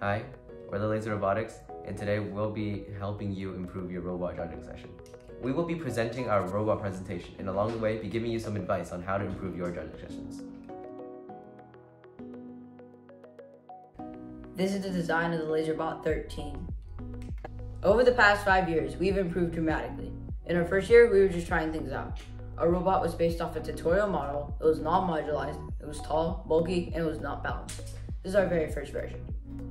Hi, we're the Lazer Robotics, and today we'll be helping you improve your robot judging session. We will be presenting our robot presentation, and along the way, be giving you some advice on how to improve your judging sessions. This is the design of the LazerBot 13. Over the past five years, we've improved dramatically. In our first year, we were just trying things out. Our robot was based off a tutorial model, it was non-modularized, it was tall, bulky, and it was not balanced. This is our very first version.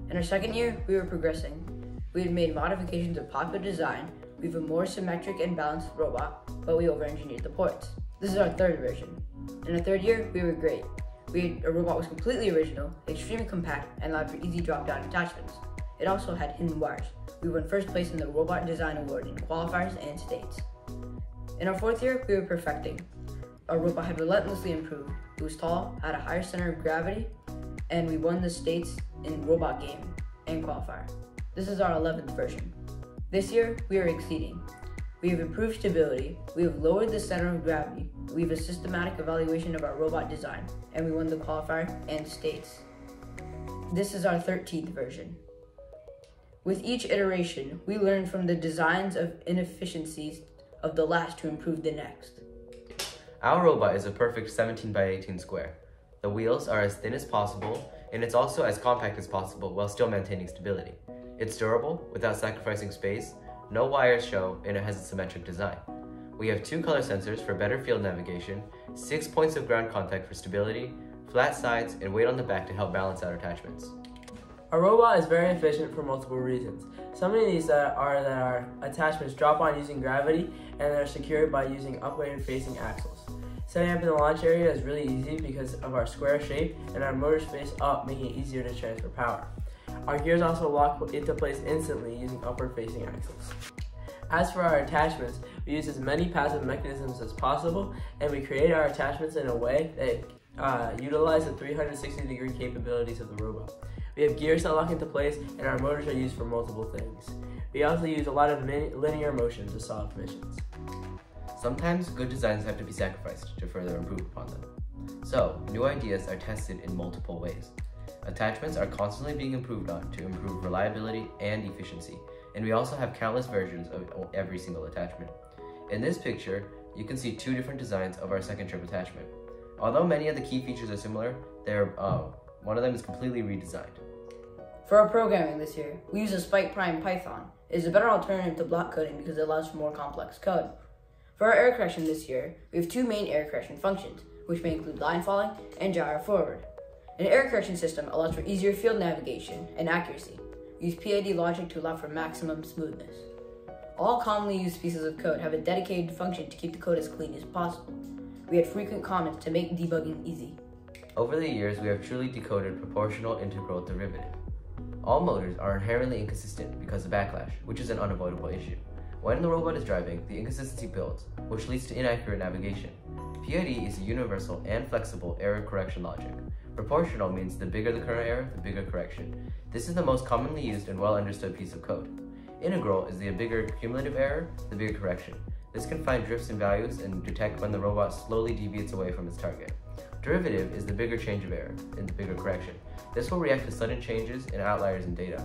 In our second year, we were progressing. We had made modifications of popular design, we have a more symmetric and balanced robot, but we over-engineered the ports. This is our third version. In our third year, we were great. We had, our robot was completely original, extremely compact, and allowed for easy drop-down attachments. It also had hidden wires. We won first place in the Robot Design Award in qualifiers and states. In our fourth year, we were perfecting. Our robot had relentlessly improved. It was tall, had a higher center of gravity, and we won the states in robot game and qualifier. This is our 11th version. This year, we are exceeding. We have improved stability, we have lowered the center of gravity, we have a systematic evaluation of our robot design, and we won the qualifier and states. This is our 13th version. With each iteration, we learn from the designs of inefficiencies of the last to improve the next. Our robot is a perfect 17 by 18 square. The wheels are as thin as possible, and it's also as compact as possible while still maintaining stability. It's durable, without sacrificing space, no wires show, and it has a symmetric design. We have two color sensors for better field navigation, six points of ground contact for stability, flat sides, and weight on the back to help balance out attachments. A robot is very efficient for multiple reasons. Some of these are that our attachments drop on using gravity and are secured by using upward facing axles. Setting up in the launch area is really easy because of our square shape and our motors face up, making it easier to transfer power. Our gears also lock into place instantly using upward facing axles. As for our attachments, we use as many passive mechanisms as possible and we create our attachments in a way that uh, utilize the 360 degree capabilities of the robot. We have gears that lock into place and our motors are used for multiple things. We also use a lot of linear motion to solve missions. Sometimes good designs have to be sacrificed to further improve upon them. So, new ideas are tested in multiple ways. Attachments are constantly being improved on to improve reliability and efficiency, and we also have countless versions of every single attachment. In this picture, you can see two different designs of our second trip attachment. Although many of the key features are similar, they're, uh, one of them is completely redesigned. For our programming this year, we use a Spike Prime Python. It is a better alternative to block coding because it allows for more complex code. For our error correction this year, we have two main error correction functions, which may include line following and gyro forward. An error correction system allows for easier field navigation and accuracy. Use PID logic to allow for maximum smoothness. All commonly used pieces of code have a dedicated function to keep the code as clean as possible. We had frequent comments to make debugging easy. Over the years, we have truly decoded proportional integral derivative. All motors are inherently inconsistent because of backlash, which is an unavoidable issue. When the robot is driving, the inconsistency builds, which leads to inaccurate navigation. PID is a universal and flexible error correction logic. Proportional means the bigger the current error, the bigger correction. This is the most commonly used and well understood piece of code. Integral is the bigger cumulative error, the bigger correction. This can find drifts in values and detect when the robot slowly deviates away from its target. Derivative is the bigger change of error and the bigger correction. This will react to sudden changes and outliers in data.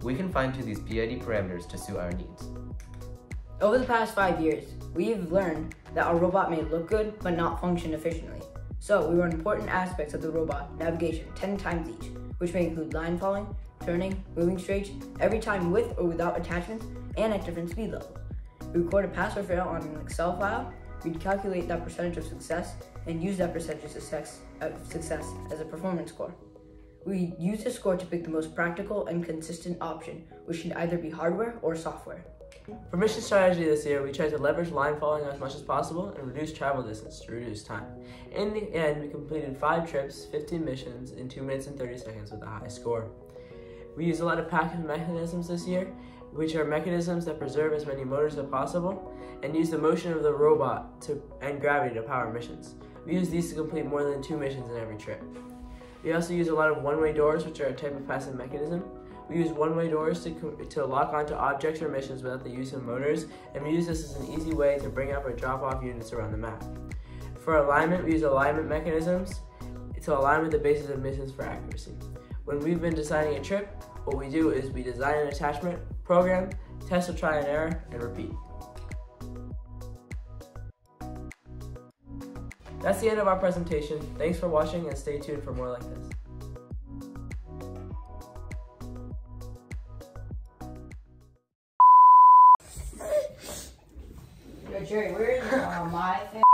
We can fine-tune these PID parameters to suit our needs. Over the past five years, we've learned that our robot may look good but not function efficiently. So we run important aspects of the robot navigation 10 times each, which may include line following, turning, moving straight, every time with or without attachments, and at different speed levels. We record a pass or fail on an Excel file, we calculate that percentage of success, and use that percentage of success, uh, success as a performance score. We use this score to pick the most practical and consistent option, which can either be hardware or software. For mission strategy this year, we tried to leverage line following as much as possible and reduce travel distance to reduce time. In the end, we completed 5 trips, 15 missions in 2 minutes and 30 seconds with a high score. We used a lot of passive mechanisms this year, which are mechanisms that preserve as many motors as possible and use the motion of the robot to, and gravity to power missions. We use these to complete more than 2 missions in every trip. We also use a lot of one-way doors, which are a type of passive mechanism. We use one-way doors to, to lock onto objects or missions without the use of motors, and we use this as an easy way to bring up or drop off units around the map. For alignment, we use alignment mechanisms to align with the basis of missions for accuracy. When we've been designing a trip, what we do is we design an attachment, program, test with try and error, and repeat. That's the end of our presentation. Thanks for watching and stay tuned for more like this. Jerry, where is my family?